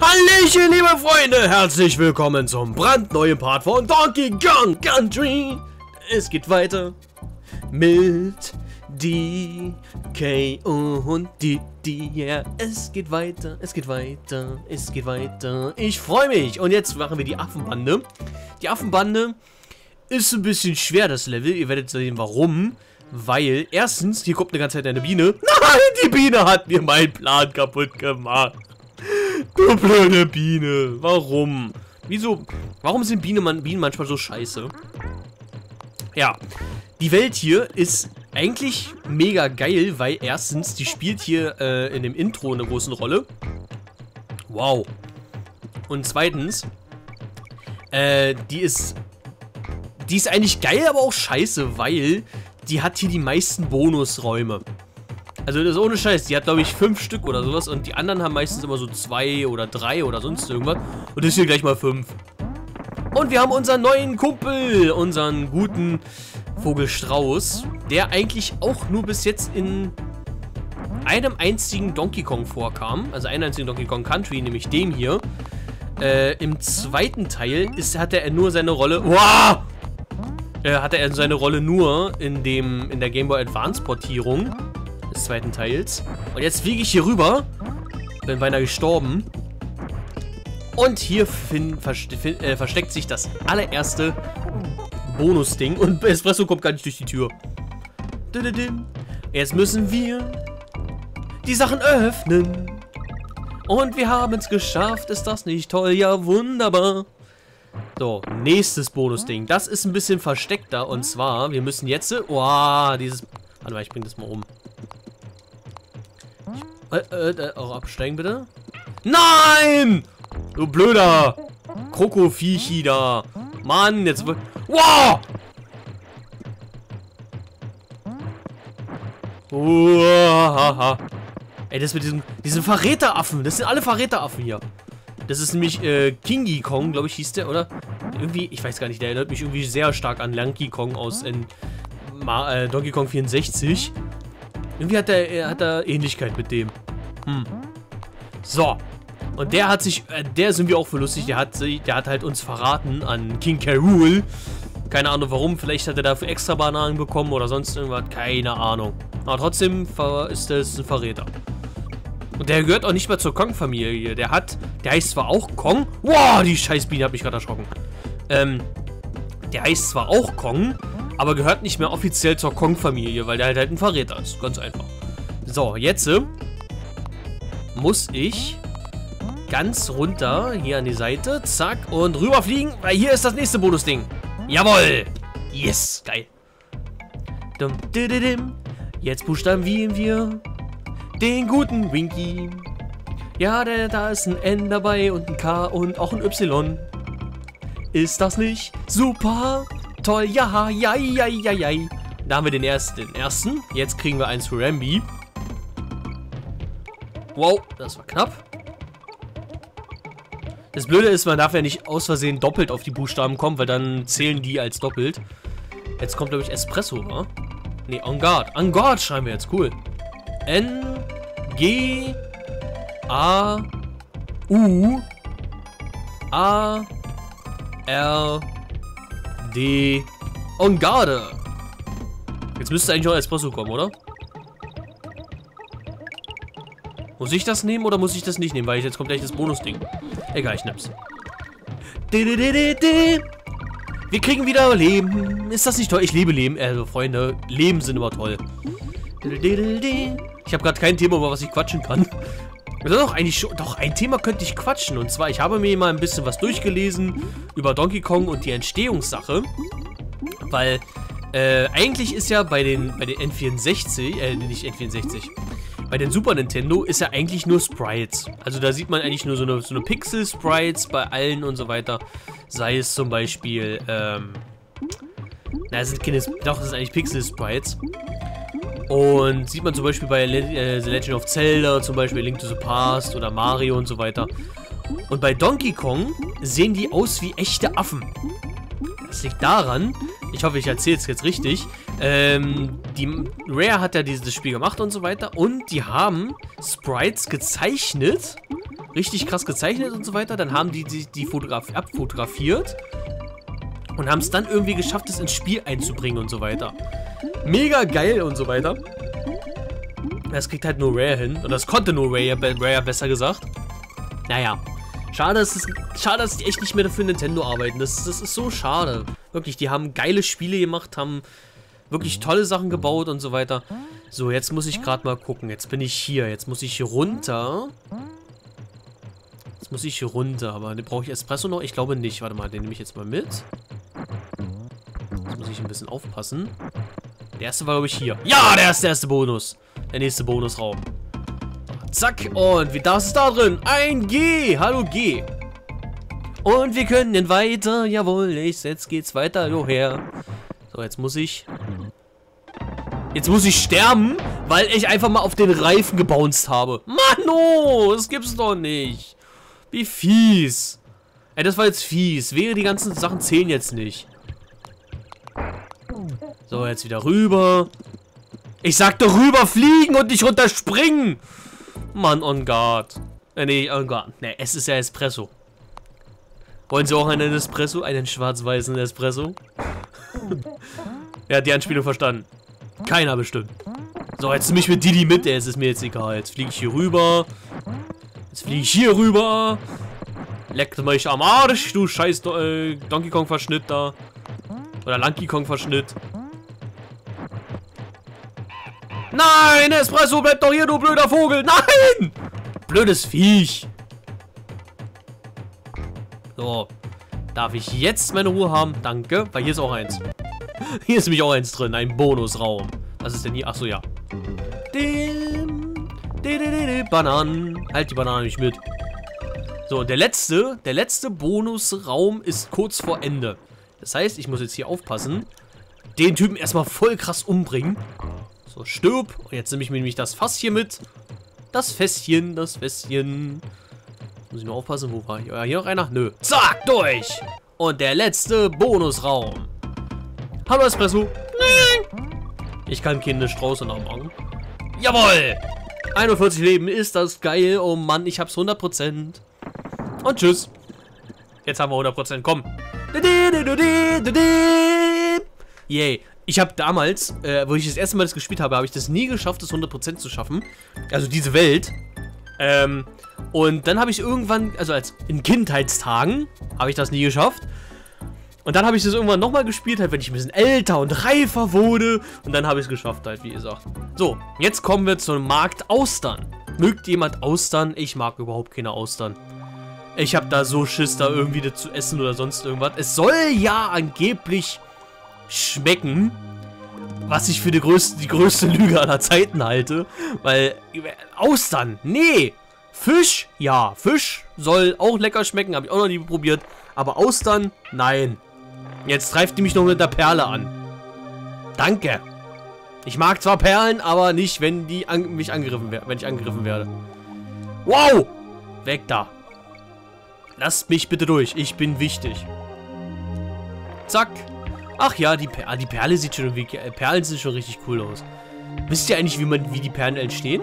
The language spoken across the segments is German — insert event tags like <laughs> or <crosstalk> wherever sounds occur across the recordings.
Hallöchen, liebe Freunde, herzlich willkommen zum brandneuen Part von Donkey Kong Country. Es geht weiter mit DK und Didi. Ja, es geht weiter, es geht weiter, es geht weiter. Ich freue mich. Und jetzt machen wir die Affenbande. Die Affenbande ist ein bisschen schwer, das Level. Ihr werdet sehen, warum. Weil, erstens, hier kommt eine ganze Zeit eine Biene. <laughs> Nein, die Biene hat mir meinen Plan kaputt gemacht. Du blöde Biene. Warum? Wieso? Warum sind Bienen, Bienen manchmal so scheiße? Ja. Die Welt hier ist eigentlich mega geil, weil erstens, die spielt hier äh, in dem Intro eine große Rolle. Wow. Und zweitens, äh, die ist, die ist eigentlich geil, aber auch scheiße, weil die hat hier die meisten Bonusräume. Also das ist ohne Scheiß, die hat glaube ich fünf Stück oder sowas und die anderen haben meistens immer so zwei oder drei oder sonst irgendwas. Und das hier gleich mal fünf. Und wir haben unseren neuen Kumpel, unseren guten Vogelstrauß, der eigentlich auch nur bis jetzt in einem einzigen Donkey Kong vorkam. Also einem einzigen Donkey Kong Country, nämlich dem hier. Äh, Im zweiten Teil ist, hatte er nur seine Rolle... Wow! Äh, hatte er seine Rolle nur in dem in der Game Boy Advance Portierung des zweiten Teils. Und jetzt fliege ich hier rüber. Bin beinahe gestorben. Und hier äh, versteckt sich das allererste Bonus-Ding. Und <laughs> Espresso kommt gar nicht durch die Tür. Jetzt müssen wir die Sachen öffnen. Und wir haben es geschafft. Ist das nicht toll? Ja, wunderbar. So, nächstes Bonus-Ding. Das ist ein bisschen versteckter. Und zwar, wir müssen jetzt... Oh, dieses... Warte mal, ich bring das mal um. Äh, äh, äh, auch absteigen bitte. Nein! Du blöder Krokoviechi da. Mann, jetzt... Wow! Uahaha. Ey, das mit diesem, diesen Verräteraffen. Das sind alle Verräteraffen hier. Das ist nämlich äh, Kingy Kong, glaube ich, hieß der, oder? Irgendwie, ich weiß gar nicht, der erinnert mich irgendwie sehr stark an Lanky Kong aus in Ma äh, Donkey Kong 64. Irgendwie hat er, er hat er Ähnlichkeit mit dem. Hm. So. Und der hat sich, äh, der sind wir auch für lustig, der hat, der hat halt uns verraten an King K. Rool. Keine Ahnung warum, vielleicht hat er dafür extra Bananen bekommen oder sonst irgendwas, keine Ahnung. Aber trotzdem ist das ein Verräter. Und der gehört auch nicht mehr zur Kong-Familie. Der hat, der heißt zwar auch Kong. Wow, die Scheißbiene hat mich gerade erschrocken. Ähm, der heißt zwar auch Kong, aber gehört nicht mehr offiziell zur Kong-Familie, weil der halt, halt ein Verräter ist. Ganz einfach. So, jetzt äh, muss ich ganz runter hier an die Seite. Zack. Und rüberfliegen, weil hier ist das nächste Bonus-Ding. Jawoll. Yes. Geil. Jetzt buchstabieren wir den guten Winky. Ja, der, da ist ein N dabei und ein K und auch ein Y. Ist das nicht super? Toll, ja, ja, ja, ja, ja. Da haben wir den ersten, den ersten. Jetzt kriegen wir eins für Rambi. Wow, das war knapp. Das Blöde ist, man darf ja nicht aus Versehen doppelt auf die Buchstaben kommen, weil dann zählen die als doppelt. Jetzt kommt, glaube ich, Espresso, wa? Ne, En Garde. En Garde schreiben wir jetzt, cool. N, G, A, U, A, R, D, En Garde. Jetzt müsste eigentlich auch Espresso kommen, oder? Muss ich das nehmen oder muss ich das nicht nehmen? Weil jetzt kommt gleich das Bonusding. Egal, ich nehm's. Wir kriegen wieder Leben. Ist das nicht toll? Ich liebe Leben. Also, Freunde, Leben sind immer toll. Ich habe gerade kein Thema, über was ich quatschen kann. Oder doch, eigentlich schon. Doch, ein Thema könnte ich quatschen. Und zwar, ich habe mir mal ein bisschen was durchgelesen über Donkey Kong und die Entstehungssache. Weil, äh, eigentlich ist ja bei den, bei den N64, äh, nicht N64, bei den Super Nintendo ist ja eigentlich nur Sprites. Also da sieht man eigentlich nur so eine, so eine Pixel-Sprites bei allen und so weiter. Sei es zum Beispiel, ähm... Na, es sind keine... Doch, das sind eigentlich Pixel-Sprites. Und sieht man zum Beispiel bei Le äh, The Legend of Zelda, zum Beispiel Link to the Past oder Mario und so weiter. Und bei Donkey Kong sehen die aus wie echte Affen. Das liegt daran, ich hoffe, ich erzähle es jetzt richtig, ähm, die Rare hat ja dieses Spiel gemacht und so weiter und die haben Sprites gezeichnet richtig krass gezeichnet und so weiter. Dann haben die die, die Fotograf abfotografiert und haben es dann irgendwie geschafft, es ins Spiel einzubringen und so weiter. Mega geil und so weiter. Das kriegt halt nur Rare hin. Und das konnte nur Rare, Rare besser gesagt. Naja. Schade, dass, es, schade, dass die echt nicht mehr für Nintendo arbeiten. Das, das ist so schade. Wirklich, die haben geile Spiele gemacht, haben wirklich tolle Sachen gebaut und so weiter. So, jetzt muss ich gerade mal gucken. Jetzt bin ich hier. Jetzt muss ich hier runter. Jetzt muss ich hier runter. Aber brauche ich Espresso noch? Ich glaube nicht. Warte mal, den nehme ich jetzt mal mit. Ich ein bisschen aufpassen. Der erste war, glaube ich, hier. Ja, der ist der erste Bonus. Der nächste Bonusraum. Zack. Und wie das ist da drin? Ein G. Hallo G. Und wir können den weiter. Jawohl, ich, jetzt geht's weiter. Jo, her. So, jetzt muss ich... Jetzt muss ich sterben, weil ich einfach mal auf den Reifen gebounced habe. Mano, das gibt's doch nicht. Wie fies. Ey, das war jetzt fies. Wäre die ganzen Sachen zählen jetzt nicht. So, jetzt wieder rüber. Ich sagte rüberfliegen und nicht runterspringen. Mann, on guard. Äh, nee, on guard. Nee, es ist ja Espresso. Wollen Sie auch einen Espresso? Einen schwarz-weißen Espresso? <laughs> er hat die Anspielung verstanden. Keiner bestimmt. So, jetzt nehme ich mit Didi mit. Es ist mir jetzt egal. Jetzt fliege ich hier rüber. Jetzt fliege ich hier rüber. Leckt mich am Arsch, du scheiß äh, Donkey Kong Verschnitt da. Oder Lanky Kong Nein, Espresso, bleib doch hier, du blöder Vogel. Nein! Blödes Viech. So. Darf ich jetzt meine Ruhe haben? Danke, weil hier ist auch eins. Hier ist nämlich auch eins drin, ein Bonusraum. Was ist denn hier? Achso, ja. Bananen. Halt die Bananen nicht mit. So, der letzte, der letzte Bonusraum ist kurz vor Ende. Das heißt, ich muss jetzt hier aufpassen. Den Typen erstmal voll krass umbringen. So, stirb. Und jetzt nehme ich mir nämlich das Fass hier mit. Das Fässchen, das Fässchen. Muss ich nur aufpassen, wo war ich? Ja, hier noch einer? Nö. Zack, durch. Und der letzte Bonusraum. Hallo Espresso. Ich kann keine Strauße nachmachen. Jawohl. 41 Leben, ist das geil. Oh Mann, ich hab's 100%. Und tschüss. Jetzt haben wir 100%, komm. Yay. Ich habe damals, äh, wo ich das erste Mal das gespielt habe, habe ich das nie geschafft, das 100% zu schaffen. Also diese Welt. Ähm, und dann habe ich irgendwann, also als in Kindheitstagen, habe ich das nie geschafft. Und dann habe ich das irgendwann nochmal gespielt, halt, wenn ich ein bisschen älter und reifer wurde. Und dann habe ich es geschafft, halt, wie gesagt. So, jetzt kommen wir zum Markt Austern. Mögt jemand Austern? Ich mag überhaupt keine Austern. Ich habe da so Schiss, da irgendwie zu essen oder sonst irgendwas. Es soll ja angeblich schmecken. Was ich für die größte, die größte Lüge aller Zeiten halte. Weil, Austern, nee. Fisch, ja. Fisch soll auch lecker schmecken, habe ich auch noch nie probiert. Aber Austern, nein. Jetzt greift die mich noch mit der Perle an. Danke. Ich mag zwar Perlen, aber nicht, wenn die an mich angegriffen werden, wenn ich angegriffen werde. Wow! Weg da. Lasst mich bitte durch. Ich bin wichtig. Zack. Ach ja, die, per die Perle sieht schon wie Perlen sehen schon richtig cool aus. Wisst ihr eigentlich, wie man wie die Perlen entstehen?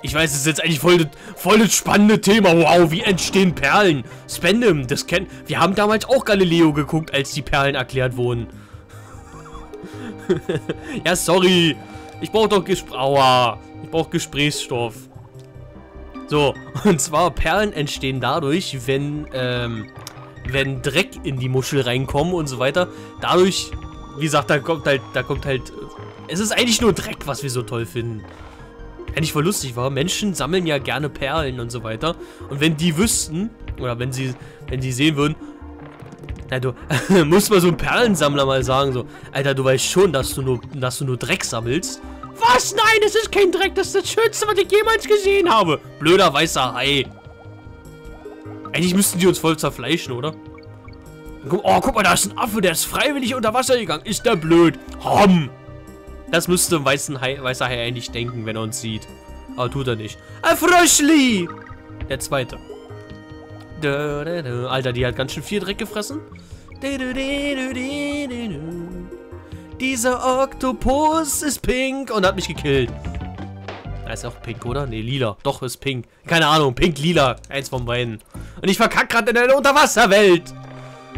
Ich weiß, das ist jetzt eigentlich voll, voll das spannende Thema. Wow, wie entstehen Perlen? Spendem, das kennt... Wir haben damals auch Galileo geguckt, als die Perlen erklärt wurden. <laughs> ja, sorry. Ich brauche doch Gespr Aua. Ich brauche Gesprächsstoff. So, <laughs> und zwar Perlen entstehen dadurch, wenn, ähm, wenn Dreck in die Muschel reinkommen und so weiter. Dadurch, wie gesagt, da kommt halt, da kommt halt... Es ist eigentlich nur Dreck, was wir so toll finden eigentlich voll lustig war. Menschen sammeln ja gerne Perlen und so weiter. Und wenn die wüssten, oder wenn sie, wenn die sehen würden, na, du, <laughs> muss mal so ein Perlensammler mal sagen, so, Alter, du weißt schon, dass du nur, dass du nur Dreck sammelst. Was? Nein, das ist kein Dreck, das ist das Schönste, was ich jemals gesehen habe. Blöder weißer Hai. Eigentlich müssten die uns voll zerfleischen, oder? Oh, guck mal, da ist ein Affe, der ist freiwillig unter Wasser gegangen. Ist der blöd. Hom. Das müsste ein weißen Hai, weißer Hai eigentlich denken, wenn er uns sieht. Aber tut er nicht. Ein Fröschli! Der zweite. Alter, die hat ganz schön viel Dreck gefressen. Dieser Oktopus ist pink und hat mich gekillt. Er ist auch pink, oder? Ne, lila. Doch, ist pink. Keine Ahnung, pink, lila. Eins von beiden. Und ich verkack gerade in der Unterwasserwelt.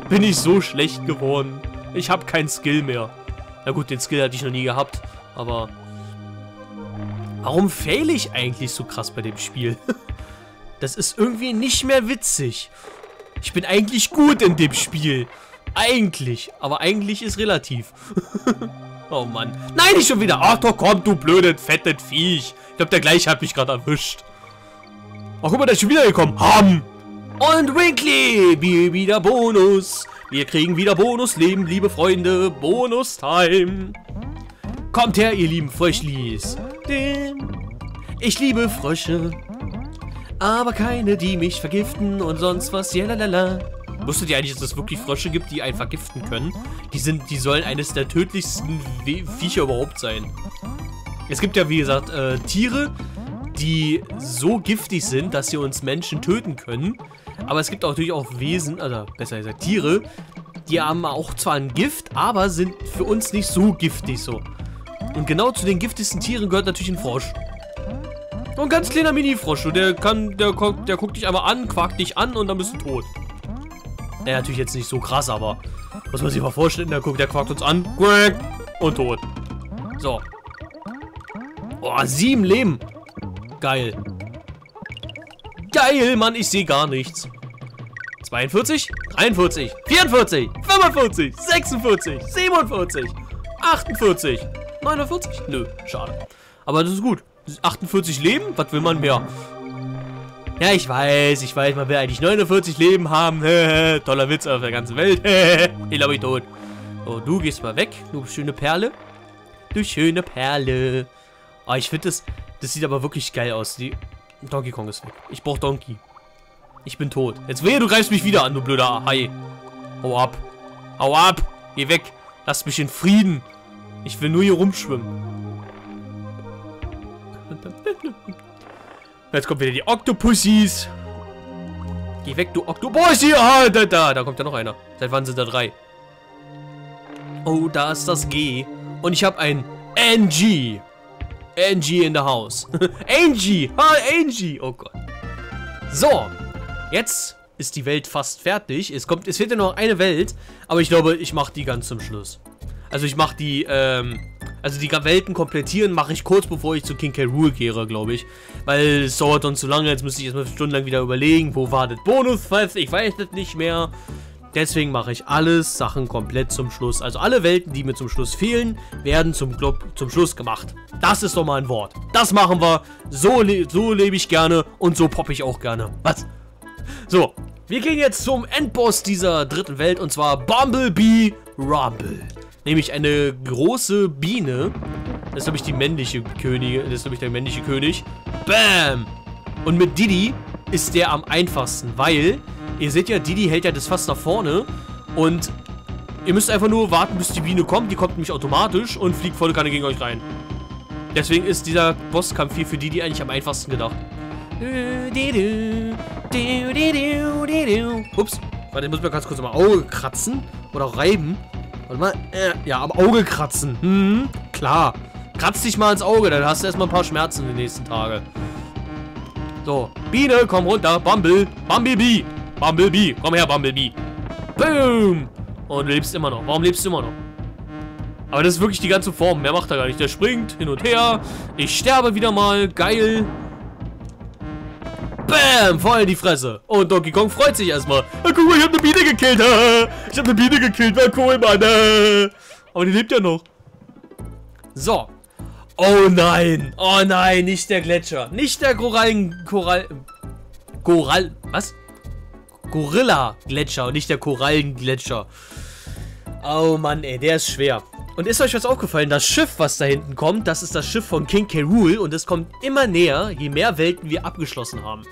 Bin ich so schlecht geworden. Ich habe keinen Skill mehr. Na gut, den Skill hatte ich noch nie gehabt. Aber... Warum fail ich eigentlich so krass bei dem Spiel? <laughs> das ist irgendwie nicht mehr witzig. Ich bin eigentlich gut in dem Spiel. Eigentlich. Aber eigentlich ist relativ. <laughs> oh Mann. Nein, nicht schon wieder. Ach doch, komm, du blödes, fettes Viech. Ich glaube, der gleiche hat mich gerade erwischt. Ach, guck mal, der ist schon wieder gekommen. Ham. Und Winkley, wir wieder Bonus. Wir kriegen wieder Bonusleben, liebe Freunde. Bonus-Time. Kommt her, ihr lieben Fröschlis. Ich liebe Frösche. Aber keine, die mich vergiften und sonst was. Jalalala. Wusstet ihr eigentlich, dass es wirklich Frösche gibt, die einen vergiften können? Die sind, die sollen eines der tödlichsten We Viecher überhaupt sein. Es gibt ja, wie gesagt, äh, Tiere, die so giftig sind, dass sie uns Menschen töten können. Aber es gibt auch natürlich auch Wesen, also besser gesagt Tiere, die haben auch zwar ein Gift, aber sind für uns nicht so giftig so. Und genau zu den giftigsten Tieren gehört natürlich ein Frosch. ein ganz kleiner Mini-Frosch. Der kann, der, der guckt dich einmal an, quakt dich an und dann bist du tot. Ja, natürlich jetzt nicht so krass, aber muss man sich mal vorstellen. Der guckt, der quakt uns an, und tot. So. Boah, sieben Leben. Geil. Geil, Mann, ich sehe gar nichts. 42, 43, 44, 45, 46, 47, 48, 49? Nö, schade. Aber das ist gut. 48 Leben? Was will man mehr? Ja, ich weiß, ich weiß, man will eigentlich 49 Leben haben. <laughs> Toller Witz auf der ganzen Welt. <laughs> ich glaube, ich tot. Oh, du gehst mal weg, du schöne Perle. Du schöne Perle. Oh, ich finde das, das sieht aber wirklich geil aus. Die Donkey Kong ist weg. Ich brauche Donkey. Ich bin tot. Jetzt wehe, du greifst mich wieder an, du blöder Hai. Hau ab. Hau ab. Geh weg. Lass mich in Frieden. Ich will nur hier rumschwimmen. <laughs> Jetzt kommt wieder die Octopussies. Geh weg, du Octopussi. Ah, da, da, da kommt ja noch einer. Seit wann sind da drei? Oh, da ist das G. Und ich habe ein NG. NG in the house. Angie. <laughs> Ah, Angie. Oh Gott. So. Jetzt ist die Welt fast fertig. Es kommt, es fehlt ja noch eine Welt. Aber ich glaube, ich mache die ganz zum Schluss. Also ich mache die, ähm, also die Welten komplettieren mache ich kurz bevor ich zu King K. Rool kehre, glaube ich. Weil es dauert dann zu lange, jetzt müsste ich erstmal stundenlang wieder überlegen, wo war das Bonus, falls ich weiß das nicht mehr. Deswegen mache ich alles Sachen komplett zum Schluss. Also alle Welten, die mir zum Schluss fehlen, werden zum, zum Schluss gemacht. Das ist doch mal ein Wort. Das machen wir. So, le so lebe ich gerne und so poppe ich auch gerne. Was? So, wir gehen jetzt zum Endboss dieser dritten Welt und zwar Bumblebee Rumble. Nämlich eine große Biene. Das ist, glaube ich, die männliche Königin. Das ist, glaube ich, der männliche König. Bam! Und mit Didi ist der am einfachsten, weil, ihr seht ja, Didi hält ja das Fass nach vorne und ihr müsst einfach nur warten, bis die Biene kommt. Die kommt nämlich automatisch und fliegt volle Kanne gegen euch rein. Deswegen ist dieser Bosskampf hier für Didi eigentlich am einfachsten gedacht. Ups. Warte, ich muss mal ganz kurz mal Auge kratzen oder reiben. Warte mal. Äh, ja, am Auge kratzen. Hm, klar. Kratz dich mal ins Auge, dann hast du erstmal ein paar Schmerzen die nächsten Tage. So, Biene, komm runter. Bumble. Bumblebee. Bumblebee. Komm her, Bumblebee. Boom. Und du lebst immer noch. Warum lebst du immer noch? Aber das ist wirklich die ganze Form. Mehr macht er gar nicht. Der springt hin und her. Ich sterbe wieder mal. Geil. Bam, voll in die Fresse. Und Donkey Kong freut sich erstmal. Ja, guck mal, ich habe eine Biene gekillt. <laughs> Ich habe eine Biene gekillt, war cool, Mann. <laughs> Aber die lebt ja noch. So. Oh nein. Oh nein, nicht der Gletscher. Nicht der Korallen... Korall... Korall... Was? Gorilla-Gletscher und nicht der Korallengletscher. Oh Mann, ey, der ist schwer. Und ist euch was aufgefallen? Das Schiff, was da hinten kommt, das ist das Schiff von King K. Rool und es kommt immer näher, je mehr Welten wir abgeschlossen haben.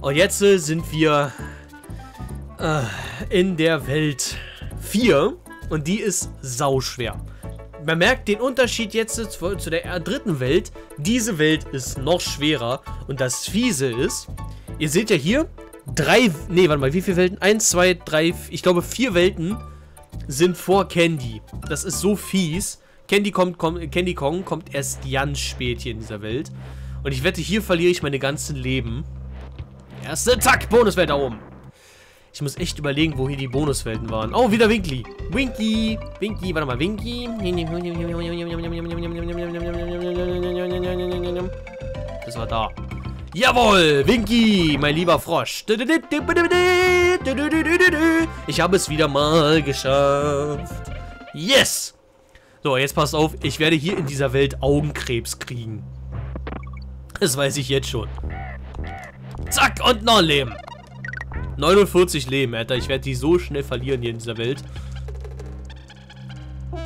Und jetzt äh, sind wir äh, in der Welt 4 und die ist sauschwer. Man merkt den Unterschied jetzt zu, zu der dritten Welt. Diese Welt ist noch schwerer und das Fiese ist, ihr seht ja hier, drei, nee, warte mal, wie viele Welten? Eins, zwei, drei, ich glaube vier Welten sind vor Candy. Das ist so fies. Candy, kommt, kommt, Candy Kong kommt erst ganz spät hier in dieser Welt. Und ich wette, hier verliere ich meine ganzen Leben. Erste, zack, Bonuswelt da oben. Ich muss echt überlegen, wo hier die Bonuswelten waren. Oh, wieder Winky. Winky. Winky, warte mal, Winky. Das war da. Jawohl, Winky, mein lieber Frosch. Ich habe es wieder mal geschafft. Yes! So, jetzt passt auf, ich werde hier in dieser Welt Augenkrebs kriegen. Das weiß ich jetzt schon. Zack, und noch ein Leben. 49 Leben, Alter. Ich werde die so schnell verlieren hier in dieser Welt.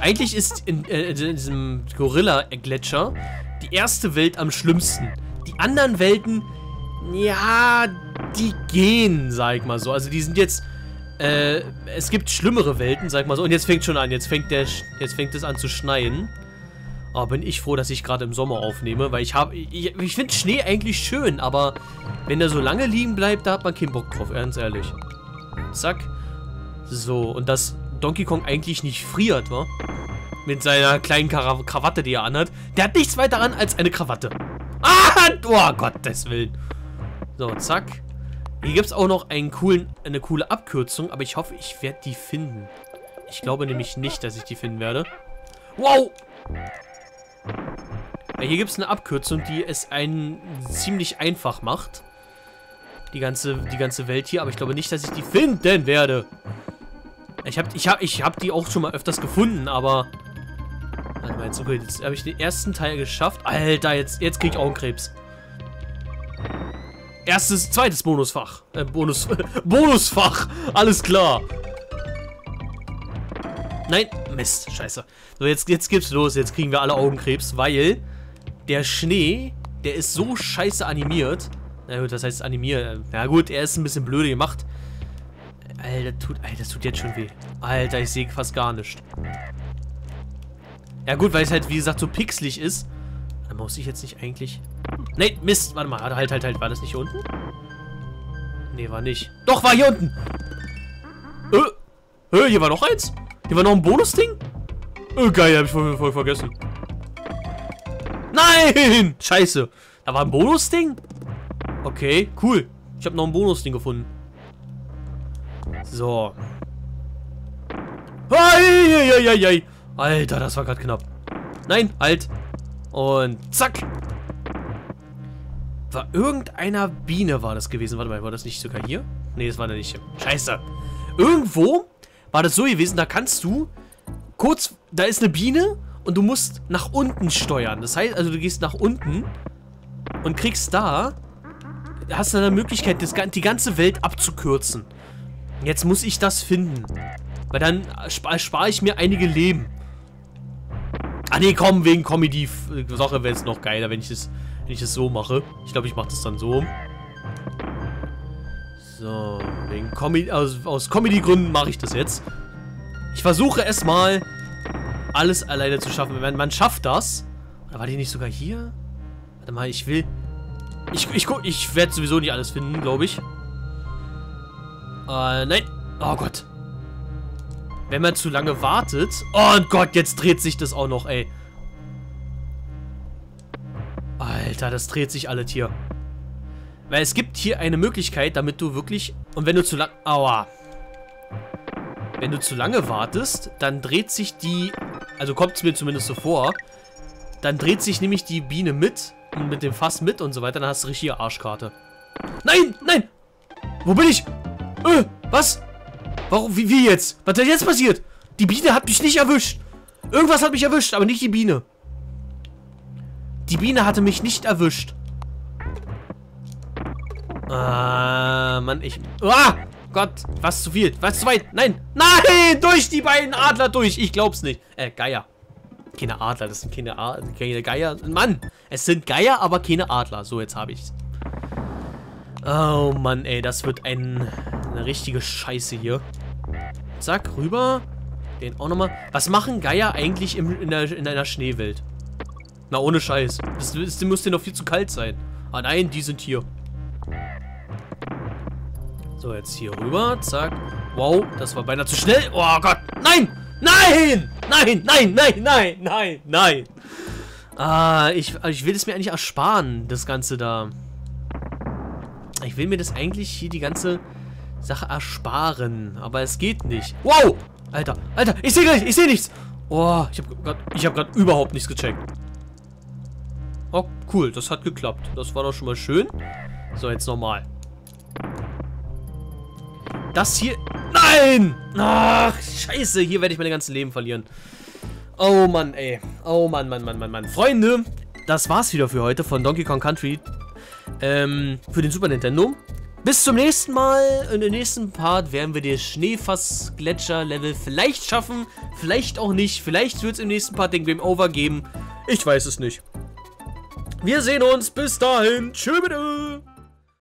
Eigentlich ist in, äh, in diesem Gorilla-Gletscher die erste Welt am schlimmsten. Die anderen Welten, ja, die gehen, sag ich mal so. Also die sind jetzt, äh, es gibt schlimmere Welten, sag ich mal so. Und jetzt fängt schon an, jetzt fängt der, jetzt fängt es an zu schneien. Oh, bin ich froh, dass ich gerade im Sommer aufnehme, weil ich habe, ich, ich finde Schnee eigentlich schön, aber wenn der so lange liegen bleibt, da hat man keinen Bock drauf, ganz ehrlich. Zack. So, und dass Donkey Kong eigentlich nicht friert, wa? Mit seiner kleinen Krawatte, die er anhat. Der hat nichts weiter an als eine Krawatte. Ah, oh Gottes Willen. So, zack. Hier gibt es auch noch einen coolen, eine coole Abkürzung, aber ich hoffe, ich werde die finden. Ich glaube nämlich nicht, dass ich die finden werde. Wow! Ja, hier gibt es eine Abkürzung, die es einen ziemlich einfach macht. Die ganze, die ganze Welt hier, aber ich glaube nicht, dass ich die finden werde. Ich habe ich hab, ich hab die auch schon mal öfters gefunden, aber... Warte mal, jetzt, okay, jetzt habe ich den ersten Teil geschafft. Alter, jetzt, jetzt krieg ich Augenkrebs. Erstes, zweites Bonusfach. Äh, Bonus, <laughs> Bonusfach. Alles klar. Nein, Mist, scheiße. So, jetzt, jetzt gibt's los. Jetzt kriegen wir alle Augenkrebs, weil der Schnee, der ist so scheiße animiert. Na gut, das heißt animiert. Na gut, er ist ein bisschen blöde gemacht. Alter, tut, Alter, das tut jetzt schon weh. Alter, ich sehe fast gar nichts. Ja gut, weil es halt, wie gesagt, so pixelig ist. Dann muss ich jetzt nicht eigentlich... Nee, Mist, warte mal. Halt, halt, halt. War das nicht hier unten? Nee, war nicht. Doch, war hier unten. Äh, äh, hier war noch eins. Hier war noch ein Bonus-Ding. Oh, geil, hab ich voll, voll vergessen. Nein! <laughs> Scheiße. Da war ein Bonus-Ding? Okay, cool. Ich habe noch ein Bonus-Ding gefunden. So. Eieieiei. Alter, das war gerade knapp. Nein, halt. Und zack. War irgendeiner Biene war das gewesen. Warte mal, war das nicht sogar hier? Nee, das war da nicht hier. Scheiße. Irgendwo war das so gewesen, da kannst du kurz, da ist eine Biene und du musst nach unten steuern. Das heißt, also du gehst nach unten und kriegst da, hast du eine Möglichkeit, das, die ganze Welt abzukürzen. Jetzt muss ich das finden. Weil dann spare ich mir einige Leben. Ah ne, komm, wegen Comedy-Sache wäre es noch geiler, wenn ich es wenn ich das so mache. Ich glaube, ich mache das dann so. So, wegen Comedy, aus, aus Comedy-Gründen mache ich das jetzt. Ich versuche es mal alles alleine zu schaffen. Man, man schafft das. Oder war die nicht sogar hier? Warte mal, ich will... Ich, ich, ich werde sowieso nicht alles finden, glaube ich. Äh, nein. Oh Gott. Wenn man zu lange wartet... Oh Gott, jetzt dreht sich das auch noch, ey. Alter, das dreht sich alles hier. Weil es gibt hier eine Möglichkeit, damit du wirklich... Und wenn du zu lang... Aua. Wenn du zu lange wartest, dann dreht sich die... Also kommt es mir zumindest so vor. Dann dreht sich nämlich die Biene mit. Und mit dem Fass mit und so weiter. Dann hast du richtige Arschkarte. Nein, nein! Wo bin ich? Äh, was? Warum, wie, wie jetzt? Was ist jetzt passiert? Die Biene hat mich nicht erwischt. Irgendwas hat mich erwischt, aber nicht die Biene. Die Biene hatte mich nicht erwischt. Ah, Mann, ich... Ah! Gott, was zu viel, was zu weit. Nein, nein, durch die beiden Adler durch. Ich glaub's nicht. Äh, Geier. Keine Adler, das sind keine, Adler, keine Geier. Mann, es sind Geier, aber keine Adler. So, jetzt habe ich's. Oh Mann, ey, das wird ein, eine richtige Scheiße hier. Zack, rüber. Den auch nochmal. Was machen Geier eigentlich im, in, der, in, einer Schneewelt? Na, ohne Scheiß. Das, das, das muss noch viel zu kalt sein. Ah nein, die sind hier. So, jetzt hier rüber. Zack. Wow, das war beinahe zu schnell. Oh Gott. Nein! Nein! Nein, nein, nein, nein, nein, nein. Ah, ich, ich will es mir eigentlich ersparen, das Ganze da. Ich will mir das eigentlich hier die ganze Sache ersparen. Aber es geht nicht. Wow! Alter, Alter, ich sehe gleich, ich sehe nichts. Oh, ich habe gerade hab, grad überhaupt nichts gecheckt. Oh, cool, das hat geklappt. Das war doch schon mal schön. So, jetzt nochmal. Das hier... Nein! Ach, scheiße, hier werde ich meine ganzen Leben verlieren. Oh Mann, ey. Oh Mann, Mann, Mann, Mann, Mann. Freunde, das war's wieder für heute von Donkey Kong Country. Ähm, für den Super Nintendo. Bis zum nächsten Mal. In dem nächsten Part werden wir das Schneefass-Gletscher-Level vielleicht schaffen. Vielleicht auch nicht. Vielleicht wird es im nächsten Part den Game Over geben. Ich weiß es nicht. Wir sehen uns. Bis dahin. Tschüss.